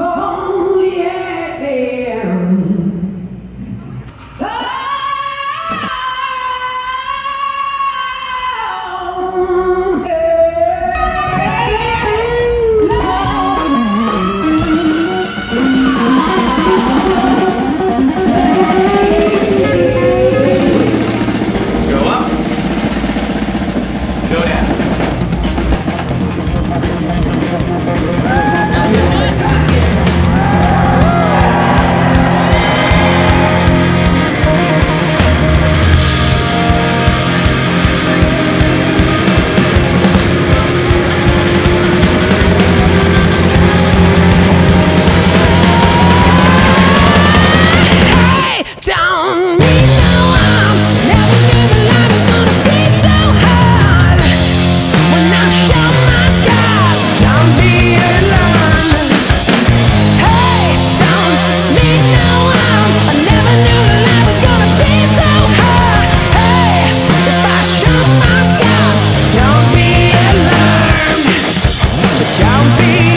Oh, be